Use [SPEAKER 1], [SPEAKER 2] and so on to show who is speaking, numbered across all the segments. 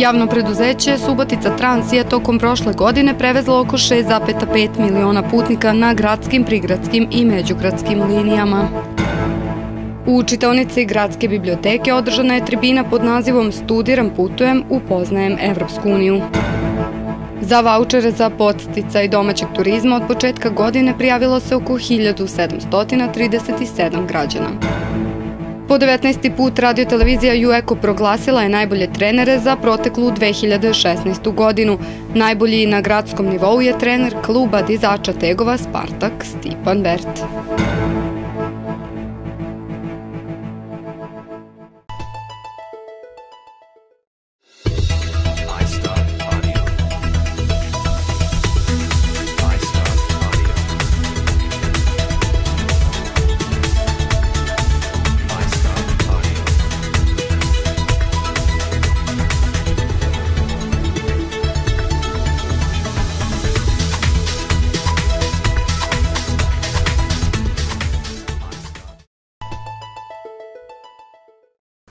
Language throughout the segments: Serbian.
[SPEAKER 1] Javno preduzeće Subotica Trans je tokom prošle godine prevezlo oko 6,5 miliona putnika na gradskim, prigradskim i međugradskim linijama. U čitaonici Gradske biblioteke održana je tribina pod nazivom Studiram, putujem, upoznajem Evropsku uniju. Za vaučere za podstica i domaćeg turizma od početka godine prijavilo se oko 1737 građana. Po 19. put radiotelevizija Jueko proglasila je najbolje trenere za proteklu 2016. godinu. Najbolji na gradskom nivou je trener kluba dizača tegova Spartak Stipan Bert.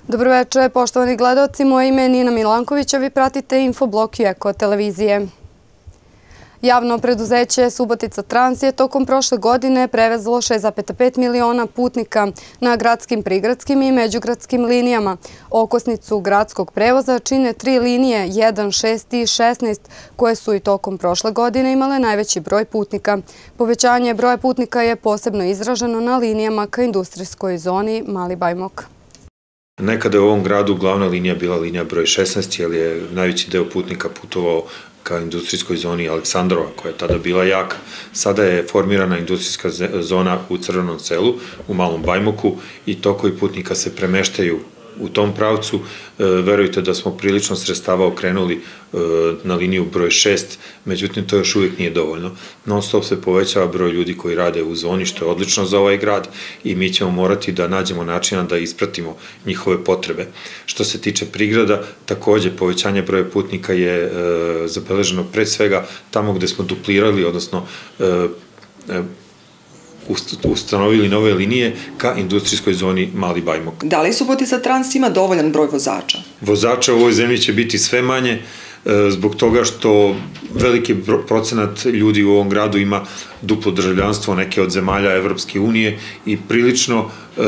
[SPEAKER 1] Dobroveče, poštovani gledalci. Moje ime je Nina Milanković, a vi pratite Infoblok Eko televizije. Javno preduzeće Subotica Trans je tokom prošle godine prevezlo 6,5 miliona putnika na gradskim, prigradskim i međugradskim linijama. Okosnicu gradskog prevoza čine tri linije, 1, 6 i 16, koje su i tokom prošle godine imale najveći broj putnika. Povećanje broja putnika je posebno izraženo na linijama ka industrijskoj zoni Mali Bajmok.
[SPEAKER 2] Nekada je u ovom gradu glavna linija bila linija broj 16, jer je najveći deo putnika putovao ka industrijskoj zoni Aleksandrova, koja je tada bila jaka. Sada je formirana industrijska zona u Crvenom selu, u Malom Bajmoku, i tokovi putnika se premeštaju u tom pravcu. E, verujte da smo prilično sredstava okrenuli e, na liniju broj 6, međutim to još uvijek nije dovoljno. Non stop se povećava broj ljudi koji rade u zoni, što je odlično za ovaj grad i mi ćemo morati da nađemo načina da ispratimo njihove potrebe. Što se tiče prigrada, takođe povećanje broja putnika je e, zabeleženo pred svega tamo gde smo duplirali, odnosno ustanovili nove linije ka industrijskoj zoni Mali Bajmok.
[SPEAKER 3] Da li Subotica Trans ima dovoljan broj vozača?
[SPEAKER 2] Vozača u ovoj zemlji će biti sve manje, zbog toga što veliki procenat ljudi u ovom gradu ima duplo državljanstvo neke od zemalja Evropske unije i prilično e,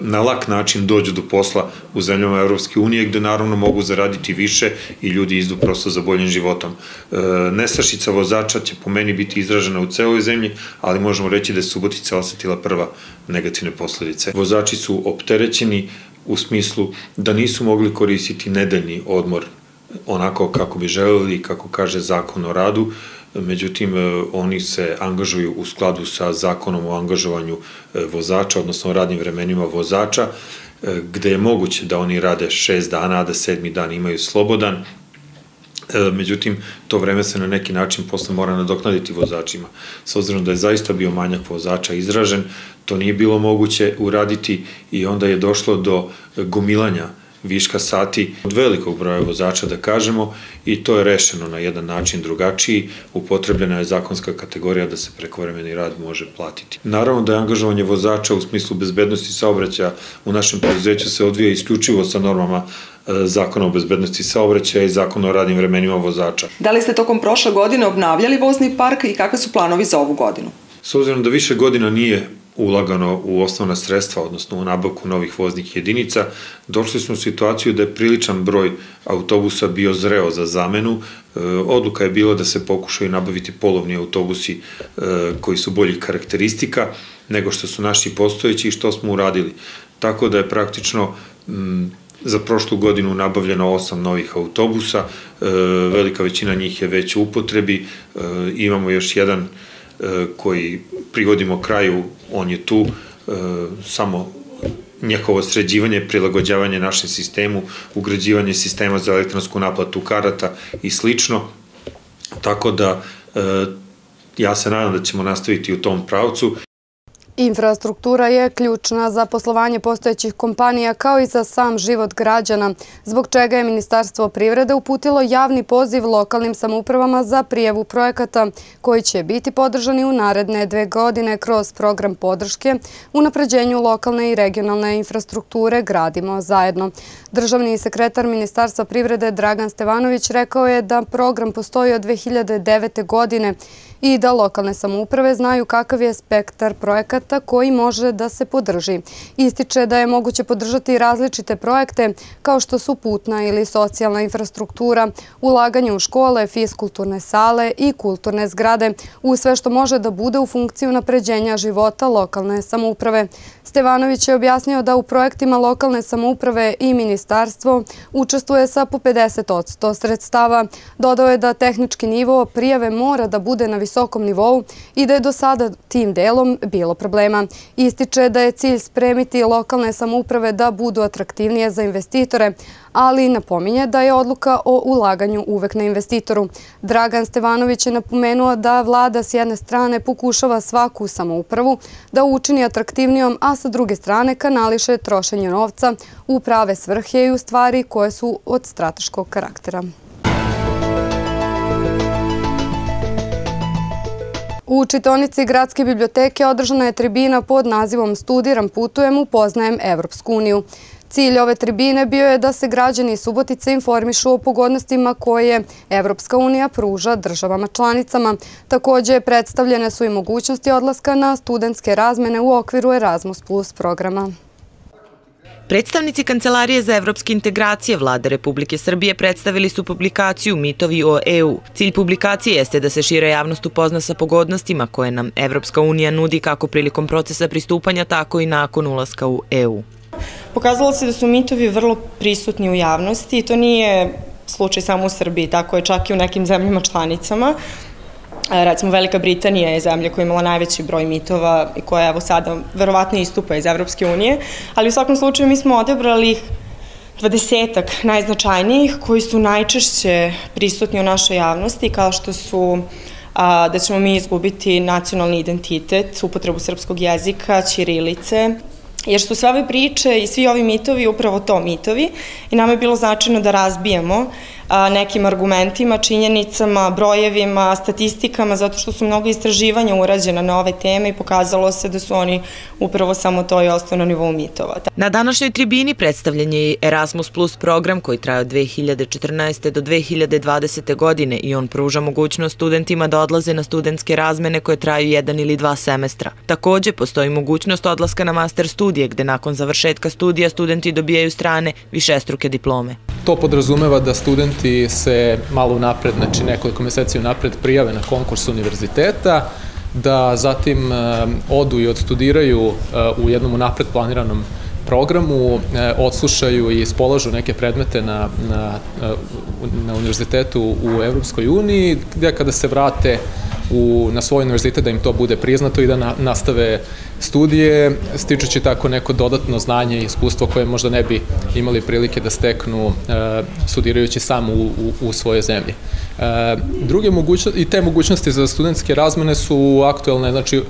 [SPEAKER 2] na lak način dođu do posla u zemljama Evropske unije gde naravno mogu zaraditi više i ljudi izdu prosto za boljim životom. E, nestašica vozača će po meni biti izražena u celoj zemlji, ali možemo reći da je Subotica osetila prva negativne posledice. Vozači su opterećeni u smislu da nisu mogli koristiti nedeljni odmor onako kako bi želeli, kako kaže zakon o radu, međutim e, oni se angažuju u skladu sa zakonom o angažovanju e, vozača, odnosno radnim vremenima vozača, e, gde je moguće da oni rade šest dana, a da sedmi dan imaju slobodan, međutim, to vreme se na neki način posle mora nadoknaditi vozačima. S obzirom da je zaista bio manjak vozača izražen, to nije bilo moguće uraditi i onda je došlo do gomilanja viška sati od velikog broja vozača da kažemo i to je rešeno na jedan način drugačiji, upotrebljena je zakonska kategorija da se prekovremeni rad može platiti. Naravno da je angažovanje vozača u smislu bezbednosti saobraćaja u našem preduzeću se odvija isključivo sa normama e, zakona o bezbednosti saobraćaja i zakona o radnim vremenima vozača.
[SPEAKER 3] Da li ste tokom prošle godine obnavljali vozni park i kakve su planovi za ovu godinu?
[SPEAKER 2] S obzirom da više godina nije ulagano u osnovna sredstva, odnosno u nabavku novih voznih jedinica, došli smo u situaciju da je priličan broj autobusa bio zreo za zamenu. E, odluka je bila da se pokušaju nabaviti polovni autobusi e, koji su boljih karakteristika nego što su naši postojeći i što smo uradili. Tako da je praktično za prošlu godinu nabavljeno osam novih autobusa, e, velika većina njih je već u upotrebi, imamo još jedan koji prigodimo kraju, on je tu, e, samo njehovo sređivanje, prilagođavanje našem sistemu, ugrađivanje sistema za elektronsku naplatu karata i slično. Tako da e, ja se nadam da ćemo nastaviti u tom pravcu.
[SPEAKER 1] Infrastruktura je ključna za poslovanje postojećih kompanija kao i za sam život građana, zbog čega je Ministarstvo privrede uputilo javni poziv lokalnim samoupravama za prijevu projekata koji će biti podržani u naredne dve godine kroz program podrške u napređenju lokalne i regionalne infrastrukture Gradimo zajedno. Državni sekretar Ministarstva privrede Dragan Stevanović rekao je da program postoji od 2009. godine i da lokalne samouprave znaju kakav je spektar projekata koji može da se podrži. Ističe da je moguće podržati različite projekte kao što su putna ili socijalna infrastruktura, ulaganje u škole, fiskulturne sale i kulturne zgrade, u sve što može da bude u funkciju napređenja života lokalne samouprave. Stevanović je objasnio da u projektima lokalne samouprave i ministarstvo učestvuje sa po 50 sredstava. Dodao je da tehnički nivo prijave mora da bude na visokom nivou i da je do sada tim delom bilo problema. Ističe da je cilj spremiti lokalne samouprave da budu atraktivnije za investitore, ali napominje da je odluka o ulaganju uvek na investitoru. Dragan Stevanović je napomenuo da vlada s jedne strane pokušava svaku samoupravu da učini atraktivnijom, a sa druge strane kanališe trošenje novca u prave svrhe i u stvari koje su od strateškog karaktera. U čitonici Gradske biblioteke održana je tribina pod nazivom Studiram putujem, upoznajem Evropsku uniju. Cilj ove tribine bio je da se građani Subotice informišu o pogodnostima koje Evropska unija pruža državama članicama. Takođe, predstavljene su i mogućnosti odlaska na studentske razmene u okviru Erasmus Plus programa.
[SPEAKER 4] Predstavnici Kancelarije za evropske integracije vlade Republike Srbije predstavili su publikaciju Mitovi o EU. Cilj publikacije jeste da se šira javnost upozna sa pogodnostima koje nam Evropska unija nudi kako prilikom procesa pristupanja, tako i nakon ulaska u EU.
[SPEAKER 5] Pokazalo se da su mitovi vrlo prisutni u javnosti i to nije slučaj samo u Srbiji, tako je čak i u nekim zemljama članicama. E, recimo, Velika Britanija je zemlja koja je imala najveći broj mitova i koja evo sada verovatno istupa iz Evropske unije, ali u svakom slučaju mi smo odebrali dvadesetak najznačajnijih koji su najčešće prisutni u našoj javnosti kao što su a, da ćemo mi izgubiti nacionalni identitet, upotrebu srpskog jezika, ćirilice, jer su sve ove priče i svi ovi mitovi upravo to mitovi i nama je bilo značajno da razbijemo nekim argumentima, činjenicama, brojevima, statistikama, zato što su mnogo istraživanja urađena na ove teme i pokazalo se da su oni upravo samo to i ostao na nivou mitova.
[SPEAKER 4] Na današnjoj tribini predstavljen je Erasmus Plus program koji traje od 2014. do 2020. godine i on pruža mogućnost studentima da odlaze na studentske razmene koje traju jedan ili dva semestra. Takođe, postoji mogućnost odlaska na master studije gde nakon završetka studija studenti dobijaju strane višestruke diplome.
[SPEAKER 6] To podrazumeva da studenti se malo napred, znači nekoliko meseci napred prijave na konkurs univerziteta, da zatim e, odu i odstudiraju e, u jednom napred planiranom programu, e, odslušaju i spolažu neke predmete na, na, na univerzitetu u Evropskoj uniji, gde kada se vrate u, na svoj univerzitet da im to bude priznato i da na, nastave studije, stičući tako neko dodatno znanje i iskustvo koje možda ne bi imali prilike da steknu e, studirajući samo u, u, u svojoj zemlji. E, druge mogućnosti, i te mogućnosti za studentske razmene su aktuelne, znači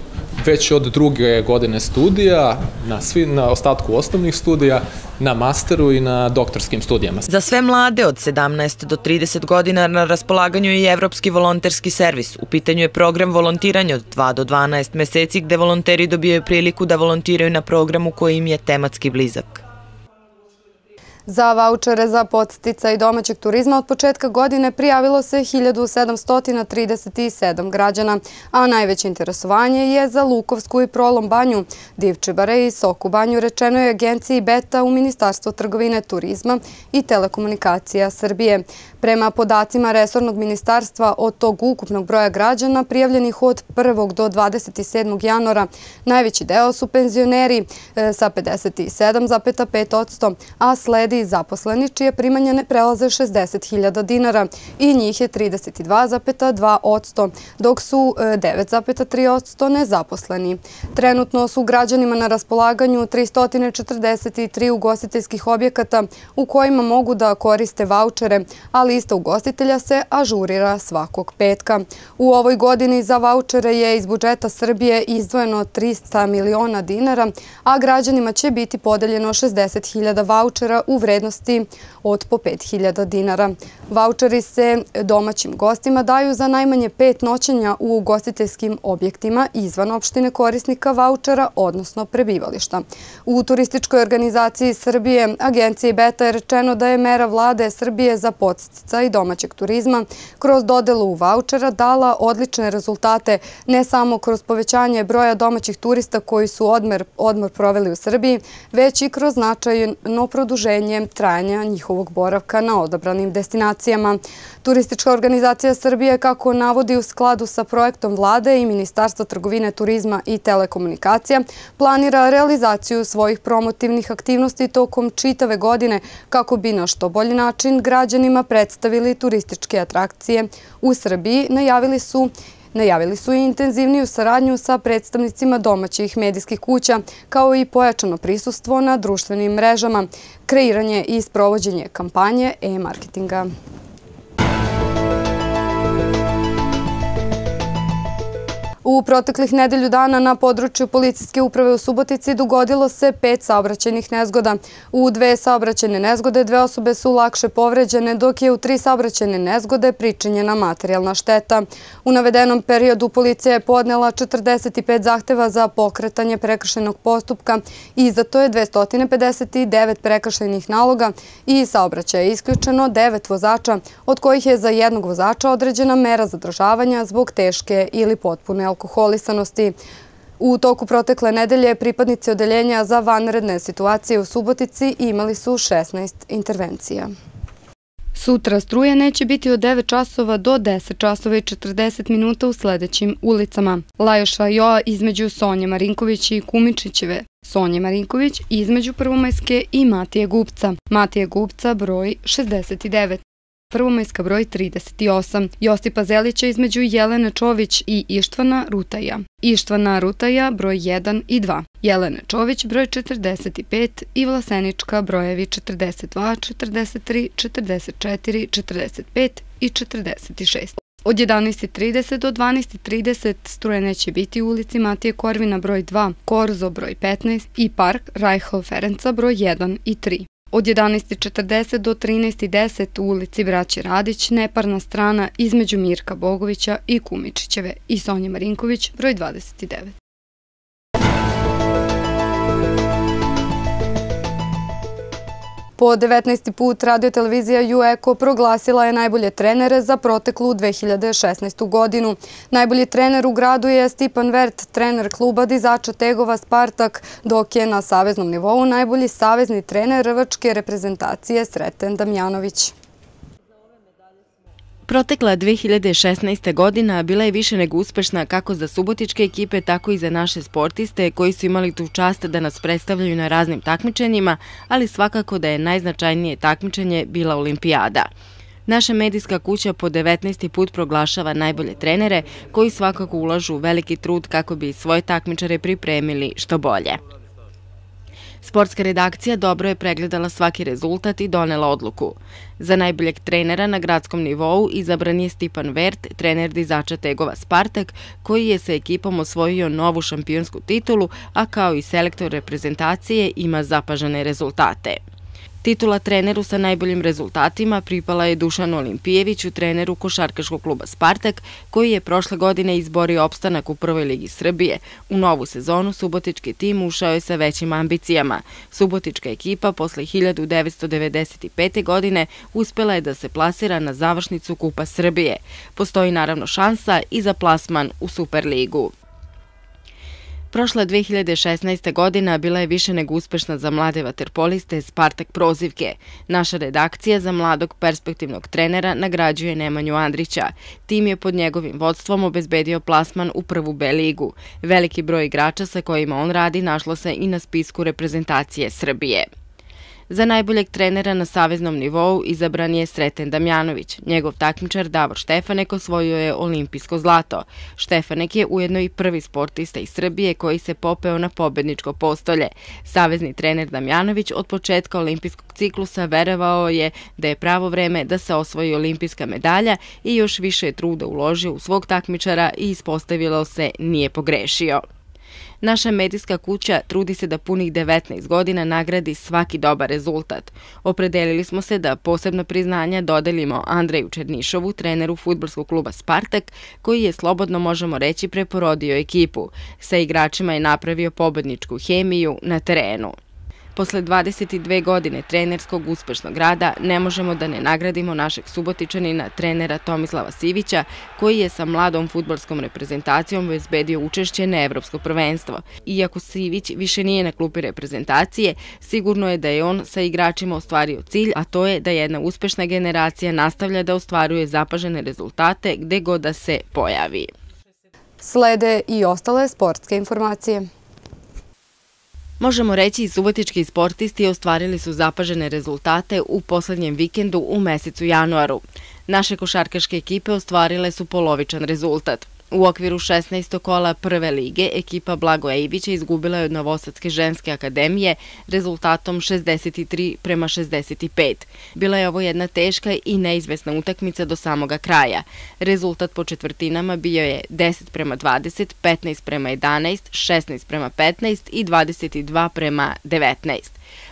[SPEAKER 6] već od druge godine studija, na, svi, na ostatku osnovnih studija, na masteru i na doktorskim studijama.
[SPEAKER 4] Za sve mlade od 17 do 30 godina na raspolaganju je Evropski volonterski servis. U pitanju je program volontiranja od 2 do 12 meseci gde volonteri dobijaju priliku da volontiraju na programu koji im je tematski blizak.
[SPEAKER 1] Za vaučere za podstica i domaćeg turizma od početka godine prijavilo se 1737 građana, a najveće interesovanje je za Lukovsku i Prolom banju, Divčibare i Soku banju, rečeno je agenciji Beta u Ministarstvo trgovine, turizma i telekomunikacija Srbije. Prema podacima Resornog ministarstva od tog ukupnog broja građana prijavljenih od 1. do 27. januara, najveći deo su penzioneri e, sa 57,5%, a sledi bili zaposleni čije primanja ne prelaze 60.000 dinara i njih je 32,2%, dok su 9,3% e, nezaposleni. Trenutno su građanima na raspolaganju 343 ugostiteljskih objekata u kojima mogu da koriste vaučere, a lista ugostitelja se ažurira svakog petka. U ovoj godini za vaučere je iz budžeta Srbije izdvojeno 300 miliona dinara, a građanima će biti podeljeno 60.000 vaučera u vrednosti od po 5.000 dinara. Vaučeri se domaćim gostima daju za najmanje pet noćenja u ugostiteljskim objektima izvan opštine korisnika vaučera, odnosno prebivališta. U turističkoj organizaciji Srbije, agenciji Beta je rečeno da je mera vlade Srbije za podstica i domaćeg turizma kroz dodelu vaučera dala odlične rezultate ne samo kroz povećanje broja domaćih turista koji su odmor, odmor proveli u Srbiji, već i kroz značajno produženje trajanja njihovog boravka na odabranim destinacijama. Turistička organizacija Srbije, kako navodi u skladu sa projektom vlade i Ministarstva trgovine, turizma i telekomunikacija, planira realizaciju svojih promotivnih aktivnosti tokom čitave godine kako bi na što bolji način građanima predstavili turističke atrakcije u Srbiji. Najavili su Najavili su i intenzivniju saradnju sa predstavnicima domaćih medijskih kuća, kao i pojačano prisustvo na društvenim mrežama, kreiranje i sprovođenje kampanje e-marketinga. U proteklih nedelju dana na području policijske uprave u Subotici dogodilo se pet saobraćenih nezgoda. U dve saobraćene nezgode dve osobe su lakše povređene, dok je u tri saobraćene nezgode pričinjena materijalna šteta. U navedenom periodu policija je podnela 45 zahteva za pokretanje prekršenog postupka i za to je 259 prekršenih naloga i saobraćaja je isključeno devet vozača, od kojih je za jednog vozača određena mera zadržavanja zbog teške ili potpune alkoholizma alkoholisanosti. U toku protekle nedelje pripadnici odeljenja za vanredne situacije u Subotici imali su 16 intervencija. Sutra struje neće biti od 9 časova do 10 časova i 40 minuta u sledećim ulicama. Lajoša Joa između Sonje Marinković i Kumičićeve. Sonje Marinković između Prvomajske i Matije Gupca. Matije Gupca broj 69. Prvomajska broj 38, Josipa Zelića između Jelene Čović i Ištvana Rutaja. Ištvana Rutaja broj 1 i 2, Jelene Čović broj 45 i Vlasenička brojevi 42, 43, 44, 45 i 46. Od 11.30 do 12.30 struje neće biti u ulici Matije Korvina broj 2, Korzo broj 15 i Park Rajhal Ferenca broj 1 i 3. Od 11.40 do 13.10 u ulici Braće Radić, neparna strana između Mirka Bogovića i Kumičićeve i Sonje Marinković, broj 29. Po 19. put radiotelevizija UEKO proglasila je najbolje trenere za proteklu 2016. godinu. Najbolji trener u gradu je Stipan Vert, trener kluba Dizača Tegova Spartak, dok je na saveznom nivou najbolji savezni trener rvačke reprezentacije Sreten Damjanović.
[SPEAKER 7] Protekla 2016. godina bila je više nego uspešna kako za subotičke ekipe, tako i za naše sportiste koji su imali tu čast da nas predstavljaju na raznim takmičenjima, ali svakako da je najznačajnije takmičenje bila olimpijada. Naša medijska kuća po 19. put proglašava najbolje trenere koji svakako ulažu veliki trud kako bi svoje takmičare pripremili što bolje. Sportska redakcija dobro je pregledala svaki rezultat i donela odluku. Za najboljeg trenera na gradskom nivou izabran je Stipan Vert, trener dizača Tegova Spartak, koji je sa ekipom osvojio novu šampionsku titulu, a kao i selektor reprezentacije ima zapažane rezultate. Titula treneru sa najboljim rezultatima pripala je Dušanu Olimpijeviću, treneru Košarkaškog kluba Spartak, koji je prošle godine izborio opstanak u Prvoj ligi Srbije. U novu sezonu Subotički tim ušao je sa većim ambicijama. Subotička ekipa posle 1995. godine uspela je da se plasira na završnicu Kupa Srbije. Postoji naravno šansa i za plasman u Superligu. Prošla 2016. godina bila je više nego uspešna za mlade vaterpoliste Spartak Prozivke. Naša redakcija za mladog perspektivnog trenera nagrađuje Nemanju Andrića. Tim je pod njegovim vodstvom obezbedio plasman u prvu B ligu. Veliki broj igrača sa kojima on radi našlo se i na spisku reprezentacije Srbije. Za najboljeg trenera na saveznom nivou izabran je Sreten Damjanović. Njegov takmičar Davor Štefanek osvojio je olimpijsko zlato. Štefanek je ujedno i prvi sportista iz Srbije koji se popeo na pobedničko postolje. Savezni trener Damjanović od početka olimpijskog ciklusa verovao je da je pravo vreme da se osvoji olimpijska medalja i još više truda uložio u svog takmičara i ispostavilo se nije pogrešio. Naša medijska kuća trudi se da punih 19 godina nagradi svaki dobar rezultat. Opredelili smo se da posebno priznanja dodelimo Andreju Černišovu, treneru futbolskog kluba Spartak, koji je, slobodno možemo reći, preporodio ekipu. Sa igračima je napravio pobedničku hemiju na terenu. Posle 22 godine trenerskog uspešnog rada ne možemo da ne nagradimo našeg subotičanina, trenera Tomislava Sivića, koji je sa mladom futbolskom reprezentacijom bezbedio učešće na Evropsko prvenstvo. Iako Sivić više nije na klupi reprezentacije, sigurno je da je on sa igračima ostvario cilj, a to je da jedna uspešna generacija nastavlja da ostvaruje zapažene rezultate gde god da se pojavi.
[SPEAKER 1] Slede i ostale sportske informacije.
[SPEAKER 7] Možemo reći i subotički sportisti ostvarili su zapažene rezultate u poslednjem vikendu u mesecu januaru. Naše košarkaške ekipe ostvarile su polovičan rezultat. U okviru 16. kola prve lige ekipa Blago Ejbića izgubila je od Novosadske ženske akademije rezultatom 63 prema 65. Bila je ovo jedna teška i neizvesna utakmica do samoga kraja. Rezultat po četvrtinama bio je 10 prema 20, 15 prema 11, 16 prema 15 i 22 prema 19.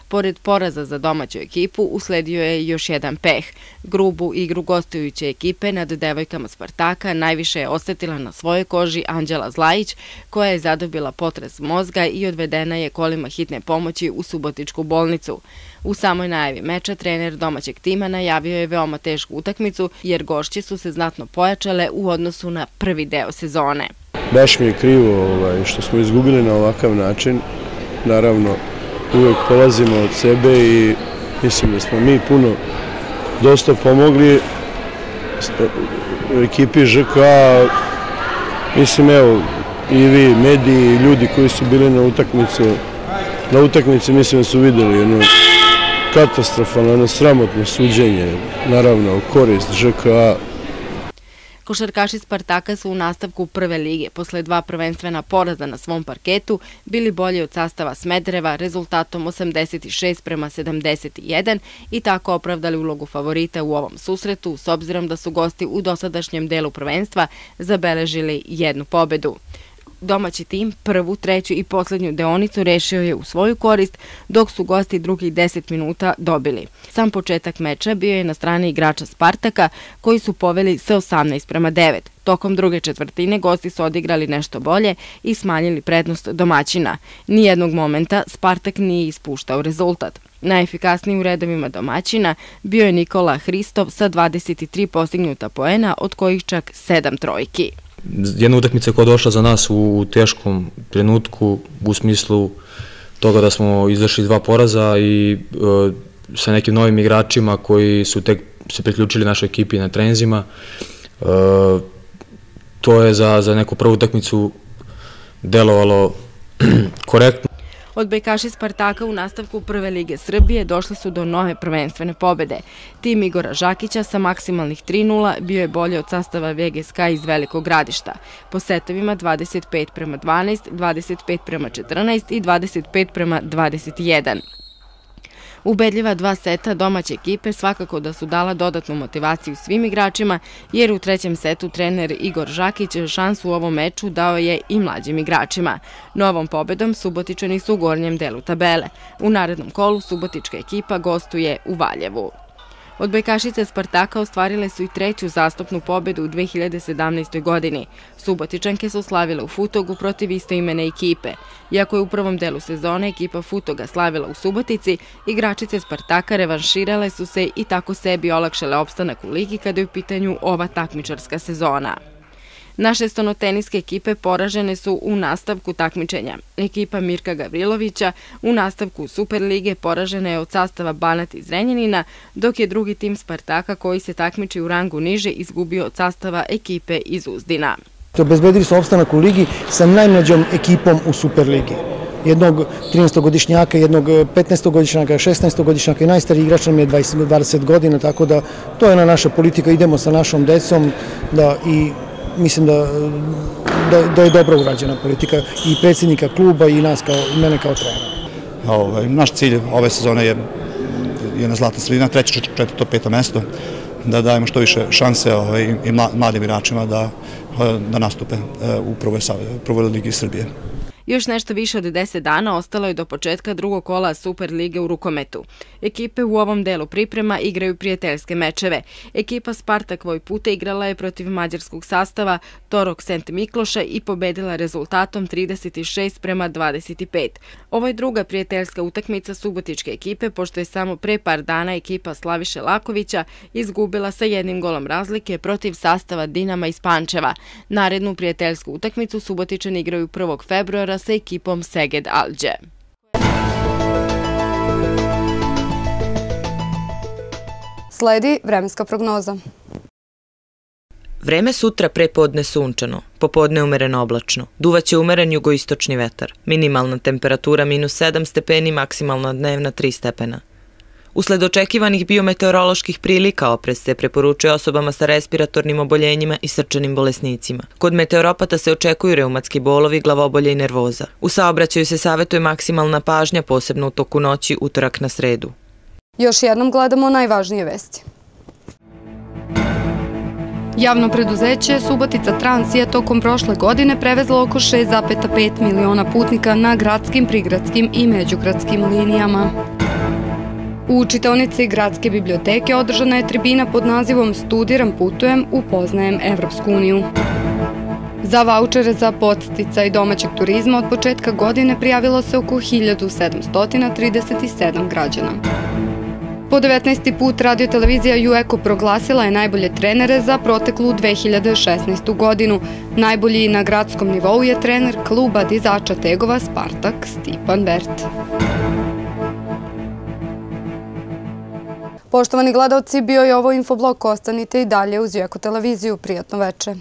[SPEAKER 7] Pored poraza za domaću ekipu, usledio je još jedan peh. Grubu igru gostujuće ekipe nad devojkama Spartaka najviše je osetila na svojoj koži Anđela Zlajić, koja je zadobila potres mozga i odvedena je kolima hitne pomoći u Subotičku bolnicu. U samoj najavi meča trener domaćeg tima najavio je veoma tešku utakmicu, jer gošće su se znatno pojačale u odnosu na prvi deo sezone.
[SPEAKER 8] Baš mi je krivo ovaj, što smo izgubili na ovakav način. Naravno, uvek polazimo od sebe i mislim da smo mi puno dosta pomogli ekipi ŽK, mislim evo i vi, mediji, i ljudi koji su bili na utakmicu, na utakmici mislim da su videli jedno katastrofalno, jedno sramotno suđenje, naravno korist ŽK,
[SPEAKER 7] Košarkaši Spartaka su u nastavku prve lige posle dva prvenstvena poraza na svom parketu bili bolji od sastava Smedreva rezultatom 86 prema 71 i tako opravdali ulogu favorita u ovom susretu s obzirom da su gosti u dosadašnjem delu prvenstva zabeležili jednu pobedu. Domaći tim prvu, treću i poslednju deonicu rešio je u svoju korist, dok su gosti drugih 10 minuta dobili. Sam početak meča bio je na strani igrača Spartaka, koji su poveli sa 18 prema 9. Tokom druge četvrtine gosti su odigrali nešto bolje i smanjili prednost domaćina. Nijednog momenta Spartak nije ispuštao rezultat. Najefikasniji u redovima domaćina bio je Nikola Hristov sa 23 postignuta poena, od kojih čak 7 trojki
[SPEAKER 9] jedna utakmica koja je došla za nas u teškom trenutku u smislu toga da smo izašli dva poraza i e, sa nekim novim igračima koji su tek se priključili našoj ekipi na trenzima. E, to je za, za neku prvu utakmicu delovalo korektno.
[SPEAKER 7] Odbojkaši Spartaka u nastavku Prve lige Srbije došli su do nove prvenstvene pobede. Tim Igora Žakića sa maksimalnih 3-0 bio je bolje od sastava VGSK iz Velikog gradišta. Po setovima 25 prema 12, 25 prema 14 i 25 prema 21. Ubedljiva dva seta domaće ekipe svakako da su dala dodatnu motivaciju svim igračima, jer u trećem setu trener Igor Žakić šansu u ovom meču dao je i mlađim igračima. Novom pobedom Subotičani su u gornjem delu tabele. U narednom kolu Subotička ekipa gostuje u Valjevu. Odbojkašice Spartaka ostvarile su i treću zastupnu pobedu u 2017. godini. Subotičanke su slavile u Futogu protiv istoimene ekipe. Iako je u prvom delu sezone ekipa Futoga slavila u Subotici, igračice Spartaka revanširale su se i tako sebi olakšale opstanak u ligi kada je u pitanju ova takmičarska sezona. Naše stonoteniske ekipe poražene su u nastavku takmičenja. Ekipa Mirka Gavrilovića u nastavku Superlige poražena je od sastava Banat iz Renjanina, dok je drugi tim Spartaka koji se takmiči u rangu niže izgubio od sastava ekipe iz Uzdina.
[SPEAKER 10] Obezbedili su opstanak u ligi sa najmlađom ekipom u Superligi. jednog 13-godišnjaka, jednog 15-godišnjaka, 16-godišnjaka i najstariji igrač nam je 20, 20 godina, tako da to je na naša politika, idemo sa našom decom da i mislim da, da, da je dobro urađena politika i predsjednika kluba i nas kao, mene kao trenera.
[SPEAKER 11] Ovaj, naš cilj ove sezone je jedna zlatna sredina, treće, četvrto, peto mesto, da dajemo što više šanse ovaj, i mladim igračima da, da nastupe eh, u prvoj ligi Srbije.
[SPEAKER 7] Još nešto više od 10 dana ostalo je do početka drugog kola Super lige u rukometu. Ekipe u ovom delu priprema igraju prijateljske mečeve. Ekipa Spartak Vojpute igrala je protiv mađarskog sastava Torok Sent Mikloša i pobedila rezultatom 36 prema 25. Ovo je druga prijateljska utakmica subotičke ekipe, pošto je samo pre par dana ekipa Slaviše Lakovića izgubila sa jednim golom razlike protiv sastava Dinama iz Pančeva. Narednu prijateljsku utakmicu Subotičani igraju 1. februara sa ekipom Seged Alđe.
[SPEAKER 1] Sledi vremenska prognoza.
[SPEAKER 4] Vreme sutra prepodne sunčano, popodne umereno oblačno. Duvaće umeren jugoistočni vetar. Minimalna temperatura minus 7 stepeni, maksimalna dnevna 3 stepena. Usled očekivanih biometeoroloških prilika oprez se preporučuje osobama sa respiratornim oboljenjima i srčanim bolesnicima. Kod meteoropata se očekuju reumatski bolovi, glavobolje i nervoza. U saobraćaju se savetuje maksimalna pažnja, posebno u toku noći, utorak na sredu.
[SPEAKER 1] Još jednom gledamo najvažnije vesti. Javno preduzeće Subotica Trans je tokom prošle godine prevezlo oko 6,5 miliona putnika na gradskim, prigradskim i međugradskim linijama. U čitaonici Gradske biblioteke održana je tribina pod nazivom Studiram putujem, upoznajem Evropsku uniju. Za vaučere za podstica i domaćeg turizma od početka godine prijavilo se oko 1737 građana. Po 19. put radiotelevizija UEKO proglasila je najbolje trenere za proteklu 2016. godinu. Najbolji na gradskom nivou je trener kluba dizača tegova Spartak Stipan Bert. Poštovani gledalci, bio je ovo infoblog. Ostanite i dalje uz Jeko televiziju. Prijatno večer.